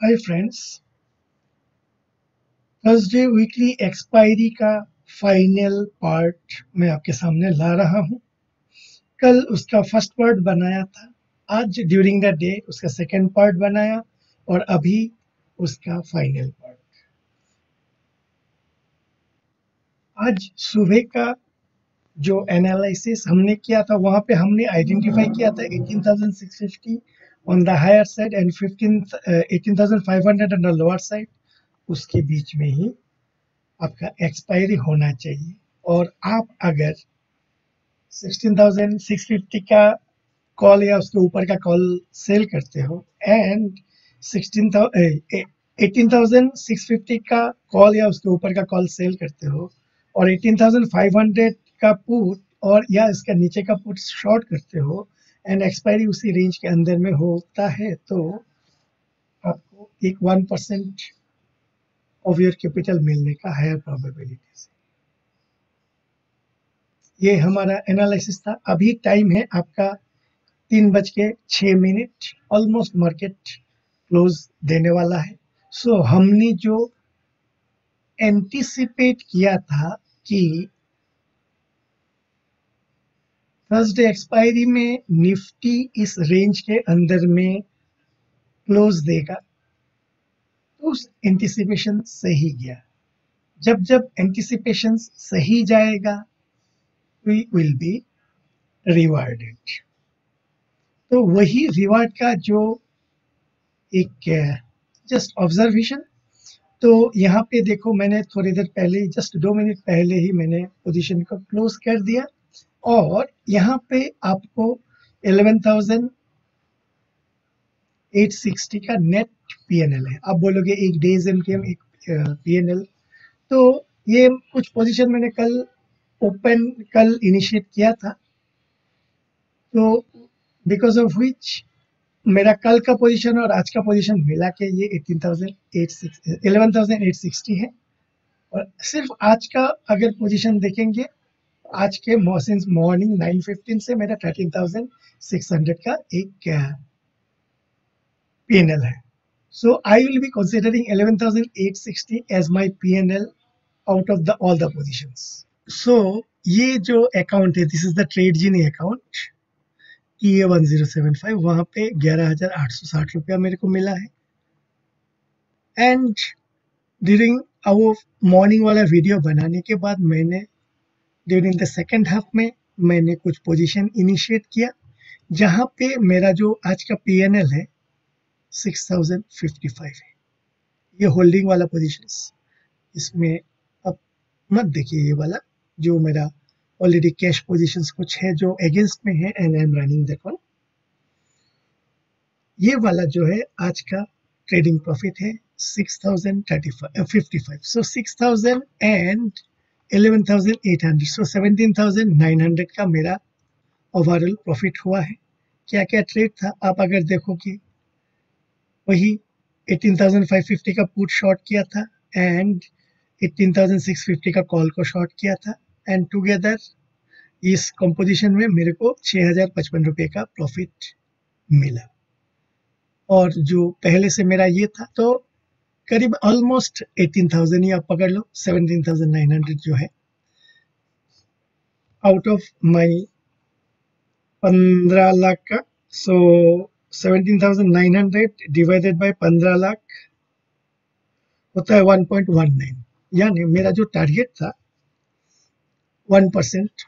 Hi friends Thursday weekly expiry का final part मैं आपके सामने ला रहा हूँ। कल उसका फ़र्स्ट पार्ट बनाया था। आज ड्यूरिंग द डे उसका सेकंड पार्ट बनाया और अभी उसका फाइनल पार्ट आज सुबह का जो एनालिसिस हमने किया था वहाँ पे हमने आइडेंटिफाई किया था 18,650 on the higher side and 15 uh, 18,500 on the lower side उसके बीच में ही आपका एक्सपायरी होना चाहिए। और आप अगर 16,650 का कॉल या उसके ऊपर का कॉल सेल करते हो एंड 16,000 18,650 का कॉल या उसके ऊपर का कॉल सेल करते हो और 18,500 का पुट और या इसका नीचे का पुट शॉर्ट करते हो एंड एक्सपायरी उसी रेंज के अंदर में होता है तो आपको एक one percent of your capital मिलने का हायर प्रोबेबिलिटी ये हमारा एनालिसिस था। अभी टाइम है आपका तीन बज के छः मिनट ऑलमोस्ट मार्केट क्लोज देने वाला है। सो so, हमने जो एंटिसिपेट किया था कि थर्सडे एक्सपायरी में निफ्टी इस रेंज के अंदर में क्लोज देगा। तो उस एंटिसिपेशन सही गया। जब जब एंटिसिपेशन सही जाएगा वी विल बी रिवार्डेड तो वही रिवार्ड का जो एक जस्ट ऑब्जर्वेशन तो यहाँ पे देखो मैंने थोड़ी देर पहले जस्ट दो मिनट पहले ही मैंने पोजीशन को क्लोज कर दिया। और यहाँ पे आपको 11,860 का नेट पीएनएल है। आप बोलोगे एक डेज़ एमटीएम एक पीएनएल तो ये कुछ पोजीशन मैंने कल ओपन कल इनिशिएट किया था। तो बिकॉज़ ऑफ़ विच मेरा कल का पोजीशन और आज का पोजीशन मिला के ये 11,860 है। और सिर्फ़ आज का अगर पोजीशन देखेंगे आज के सिंस मॉर्निंग 9:15 से मेरा 13,600 का एक पीएनएल है। So I will be considering 11,860 as my PNL out of the all the positions so ये जो अकाउंट है this is the trade Jini account T A one zero seven five वहाँ पे ग्यारह हज़ार आठ सौ साठ रुपया मेरे को मिला है। एंड ड्यूरिंग वो मॉर्निंग वाला वीडियो बनाने के बाद मैंने ड्यूरिंग द सेकेंड हाफ़ में मैंने कुछ पोजीशन इनिशिएट किया, जहाँ पे मेरा जो आज का पीएनएल है 6055 है। ये होल्डिंग वाला पोजीशन इसमें अब मत देखिए ये वाला, जो मेरा ऑलरेडी कैश पोजीशंस कुछ है, जो अगेंस्ट में है and I am running that one ये वाला जो है, आज का ट्रेडिंग प्रॉफिट है six thousand thirty five fifty five so six thousand and 11,800 so so 17,900 का मेरा ओवरऑल प्रॉफिट हुआ है। क्या क्या ट्रेड था? आप अगर देखोगे वही 18,550 का पुट शॉर्ट किया था एंड 18,650 का कॉल को शॉर्ट किया था। एंड टुगेदर इस कंपोजिशन में मेरे को छः हज़ार पचपन रुपये का प्रॉफिट मिला। और जो पहले से मेरा ये था तो करीब ऑलमोस्ट 18,000 ही आप पकड़ लो 17,900 जो है। आउट ऑफ़ माई पंद्रह लाख का so seventeen thousand nine hundred divided by पंद्रह लाख होता है वन पॉइंट वन नाइन यानी मेरा जो टारगेट था वन परसेंट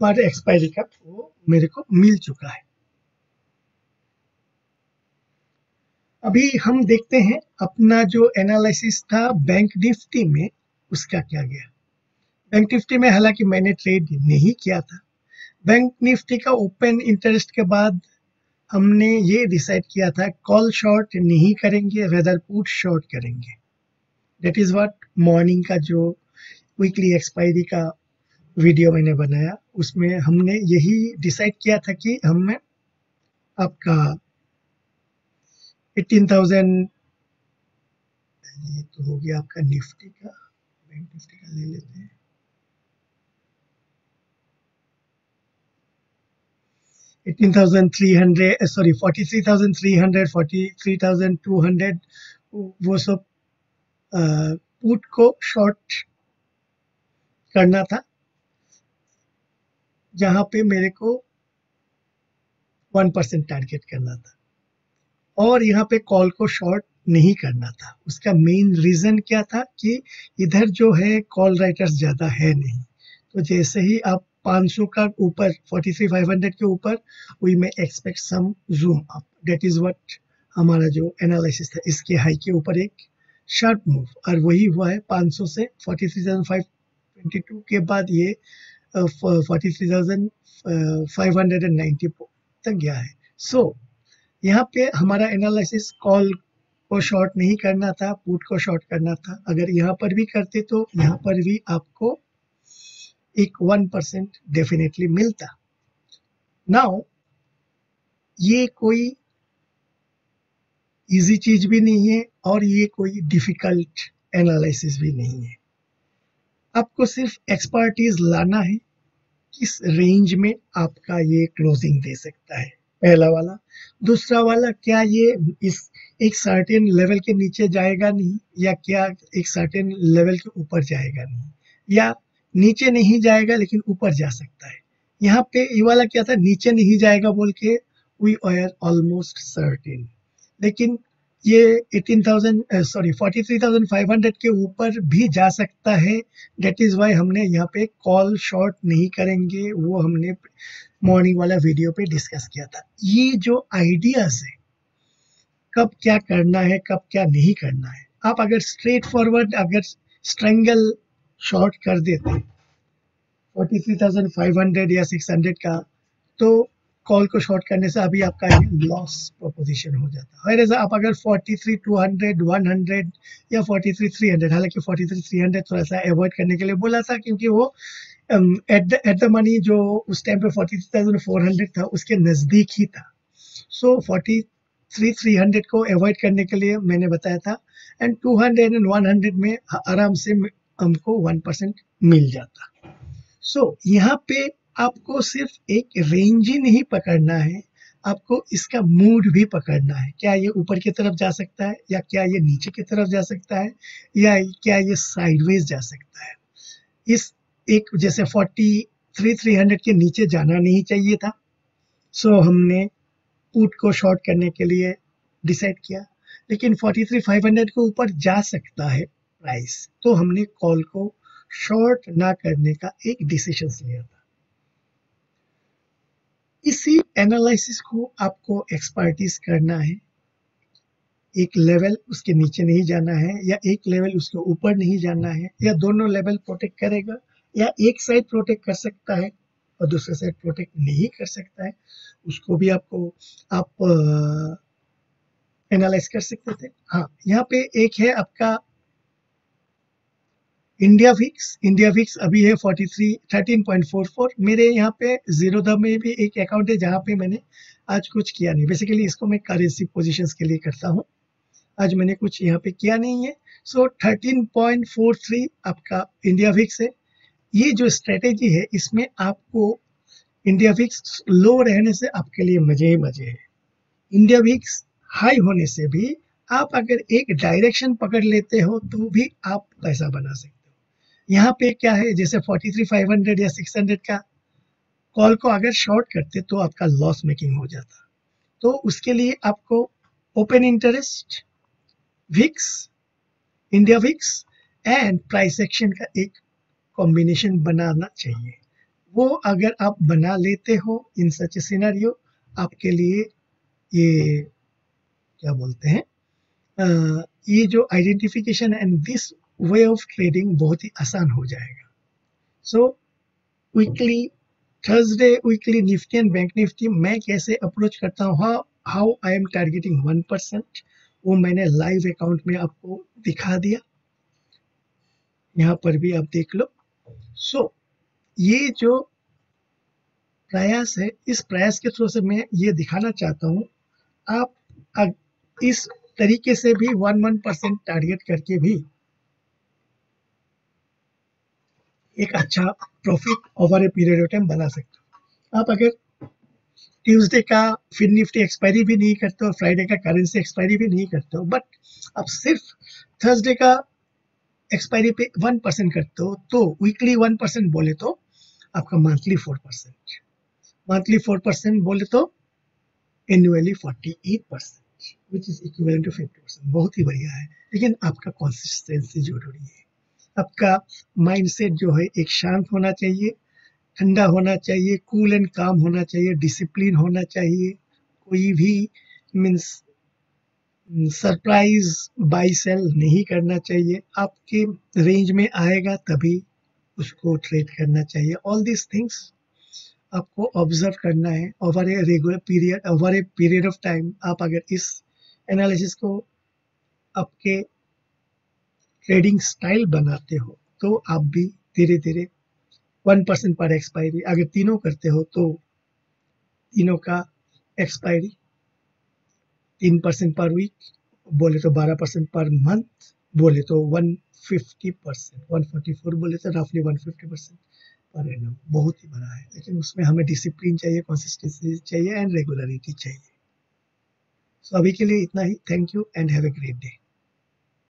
पर एक्सपायरी का वो मेरे को मिल चुका है। अभी हम देखते हैं अपना जो एनालिसिस था बैंक निफ्टी में, उसका क्या गया। बैंक निफ्टी में हालाँकि मैंने ट्रेड नहीं किया था। बैंक निफ्टी का ओपन इंटरेस्ट के बाद हमने ये डिसाइड किया था कॉल शॉर्ट नहीं करेंगे वेदर पुट शॉर्ट करेंगे। डेट इज़ व्हाट मॉर्निंग का जो वीकली एक्सपायरी का वीडियो मैंने बनाया, उसमें हमने यही डिसाइड किया था कि हमें आपका एटीन थाउज़ेंड ये तो हो गया आपका निफ्टी का। बैंक निफ्टी का ले लेते हैं। Eighteen thousand three hundred sorry forty three thousand three hundred forty three thousand two hundred वो सब पुट को शॉर्ट करना था। जहाँ पे मेरे को वन परसेंट टारगेट करना था। और यहाँ पे कॉल को शॉर्ट नहीं करना था। उसका मेन रीजन क्या था कि इधर जो है कॉल राइटर्स ज़्यादा है नहीं। तो जैसे ही आप 500 का ऊपर 43500 के ऊपर वी में expect some zoom up that is what हमारा जो एनालिसिस था। इसके हाई के ऊपर एक शार्प मूव और वही हुआ है 500 से 43,522 के बाद ये forty three thousand five hundred and ninety तक गया है। सो so, यहाँ पे हमारा एनालिसिस कॉल को शॉर्ट नहीं करना था पुट को शॉर्ट करना था। अगर यहाँ पर भी करते तो यहाँ पर भी आपको एक वन परसेंट डेफिनेटली मिलता। नाउ ये कोई इजी चीज़ भी नहीं है और ये कोई डिफ़िकल्ट एनालिसिस भी नहीं है। आपको सिर्फ़ एक्सपर्टीज लाना है, किस रेंज में आपका ये क्लोजिंग दे सकता है। पहला वाला। दूसरा वाला क्या ये इस एक सर्टेन लेवल के नीचे जाएगा नहीं या क्या एक सर्टेन लेवल के ऊपर जाएगा नहीं? या नीचे नहीं जाएगा लेकिन ऊपर जा सकता है। यहाँ पे ये वाला क्या था? नीचे नहीं जाएगा बोल के वी आर ऑलमोस्ट सर्टेन लेकिन ये 18,000 सॉरी 43,500 के ऊपर भी जा सकता है। डेट इज़ वाई हमने यहाँ पे कॉल शॉर्ट नहीं करेंगे। वो हमने मॉर्निंग वाला वीडियो पे डिस्कस किया था। ये जो आइडियाज़ है कब क्या करना है कब क्या नहीं करना है आप अगर स्ट्रेट फॉरवर्ड अगर स्ट्रेंगल शॉर्ट कर देते 43,500 या 600 का तो कॉल को शॉर्ट करने से अभी आपका लॉस प्रोपोजिशन हो जाता। है आप अगर 43 200 100 या 43 300 हालाँकि 43 300 थोड़ा सा अवॉइड करने के लिए बोला था क्योंकि वो एट द मनी जो उस टाइम पे 43,400 था उसके नज़दीक ही था। So forty three three hundred को अवॉइड करने के लिए मैंने बताया था एंड 200 एंड 100 में आराम से हमको वन परसेंट मिल जाता। सो so, यहाँ पे आपको सिर्फ़ एक रेंज ही नहीं पकड़ना है आपको इसका मूड भी पकड़ना है। क्या ये ऊपर की तरफ़ जा सकता है या क्या ये नीचे की तरफ़ जा सकता है या क्या ये साइडवेज जा सकता है? इस एक जैसे फोर्टी थ्री थ्री हंड्रेड के नीचे जाना नहीं चाहिए था। सो so, हमने पुट को शॉर्ट करने के लिए डिसाइड किया। लेकिन फोर्टी थ्री फाइव हंड्रेड के ऊपर जा सकता है प्राइस तो हमने कॉल को शॉर्ट ना करने का एक डिसीज़न लिया था। इसी एनालिसिस को आपको एक्सपर्टीज करना है। एक लेवल उसके नीचे नहीं जाना है या एक लेवल उसके ऊपर नहीं जाना है या दोनों लेवल प्रोटेक्ट करेगा। या एक साइड प्रोटेक्ट कर सकता है और दूसरे साइड प्रोटेक्ट नहीं कर सकता है उसको भी आपको आप एनालाइज कर सकते थे। हाँ यहाँ पे एक है आपका इंडिया फिक्स इंडिया फिक्स अभी है 43 13.44 मेरे यहाँ पे ज़ीरो में भी एक अकाउंट है जहाँ पे मैंने आज कुछ किया नहीं। बेसिकली इसको मैं करेंसी पोजीशंस के लिए करता हूँ। आज मैंने कुछ यहाँ पे किया नहीं है। सो so, 13.43 आपका इंडिया फिक्स है। ये जो स्ट्रेटेजी है इसमें आपको इंडिया फिक्स लो रहने से आपके लिए मज़े ही मज़े है। इंडिया फिक्स हाई होने से भी आप अगर एक डायरेक्शन पकड़ लेते हो तो भी आप पैसा बना सकते हो। यहाँ पे क्या है जैसे 43,500 या 600 का कॉल को अगर शॉर्ट करते तो आपका लॉस मेकिंग हो जाता। तो उसके लिए आपको open interest VIX India VIX and price action का एक कॉम्बिनेशन बनाना चाहिए। वो अगर आप बना लेते हो इन सच सिनेरियो आपके लिए ये क्या बोलते हैं? आ, ये जो identification and this way of trading बहुत ही आसान हो जाएगा। So weekly Thursday weekly Nifty and Bank Nifty मैं कैसे अप्रोच करता हूँ? How I am targeting one percent वो मैंने लाइव अकाउंट में आपको दिखा दिया। यहाँ पर भी आप देख लो। सो so, ये जो प्रयास है इस प्रयास के थ्रू से मैं ये दिखाना चाहता हूँ आप इस तरीके से भी वन वन परसेंट टारगेट करके भी एक अच्छा profit over a period of time बना सकते हो। आप अगर ट्यूसडे का फिर निफ्टी एक्सपायरी भी नहीं करते हो फ्राइडे का करेंसी एक्सपायरी भी नहीं करते हो बट आप सिर्फ़ थर्सडे का एक्सपायरी पे वन परसेंट करते हो तो वीकली वन परसेंट बोले तो आपका monthly four percent monthly four percent बोले तो annually forty eight percent which is equal to fifty percent बहुत ही बढ़िया है, लेकिन आपका कंसिस्टेंसी ज़रूरी है। आपका माइंडसेट जो है, एक शांत होना चाहिए, ठंडा होना चाहिए कूल एंड काम होना चाहिए डिसिप्लिन होना चाहिए, कोई भी मीन्स सरप्राइज़ बाई सेल नहीं करना चाहिए। आपके रेंज में आएगा तभी उसको ट्रेड करना चाहिए। ऑल दिस थिंग्स आपको ऑब्ज़र्व करना है। Over a regular period over a period of time आप अगर इस एनालिसिस को आपके ट्रेडिंग स्टाइल बनाते हो तो आप भी धीरे धीरे वन परसेंट पर एक्सपायरी अगर तीनों करते हो तो तीनों का एक्सपायरी तीन परसेंट पर वीक बोले तो बारह परसेंट पर मंथ बोले तो one fifty percent one forty four बोले तो रफली one fifty percent per annum बहुत ही बड़ा है लेकिन उसमें हमें डिसिप्लिन चाहिए कंसिस्टेंसी चाहिए एंड रेगुलरिटी चाहिए। सो so, अभी के लिए इतना ही। Thank you and have a great day